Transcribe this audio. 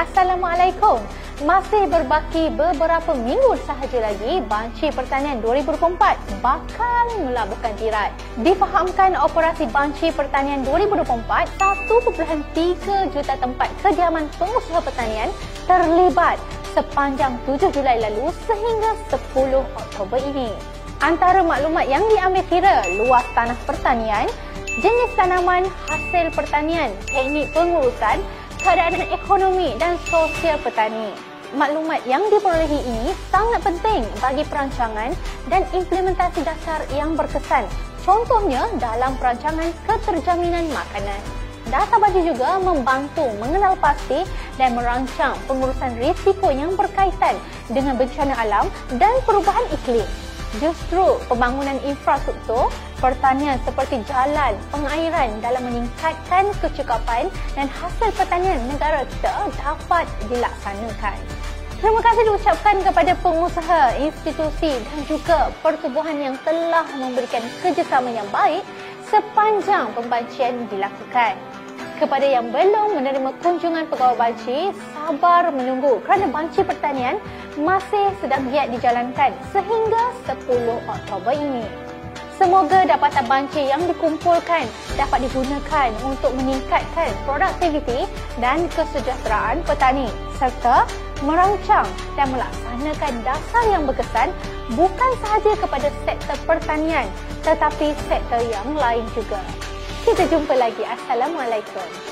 Assalamualaikum. Masih berbaki beberapa minggu sahaja lagi, Banci Pertanian 2024 bakal melabuhkan tirai. Difahamkan operasi Banci Pertanian 2024, 1.3 juta tempat kediaman pengusaha pertanian terlibat sepanjang 7 Julai lalu sehingga 10 Oktober ini. Antara maklumat yang diambil kira luas tanah pertanian, jenis tanaman, hasil pertanian, teknik pengurusan, keadaan ekonomi dan sosial petani. Maklumat yang diperolehi ini sangat penting bagi perancangan dan implementasi dasar yang berkesan. Contohnya dalam perancangan keterjaminan makanan. Data baji juga membantu mengenal pasti dan merancang pengurusan risiko yang berkaitan dengan bencana alam dan perubahan iklim. Justru pembangunan infrastruktur pertanian seperti jalan, pengairan dalam meningkatkan kecukupan dan hasil pertanian negara kita dapat dilaksanakan. Terima kasih diucapkan kepada pengusaha, institusi dan juga pertubuhan yang telah memberikan kerjasama yang baik sepanjang pembancian dilakukan. Kepada yang belum menerima kunjungan pegawai banci, sabar menunggu kerana banci pertanian masih sedang giat dijalankan sehingga 10 Oktober ini. Semoga dapatan banci yang dikumpulkan dapat digunakan untuk meningkatkan produktiviti dan kesejahteraan petani serta merancang dan melaksanakan dasar yang berkesan bukan sahaja kepada sektor pertanian tetapi sektor yang lain juga. Kita jumpa lagi. Assalamualaikum.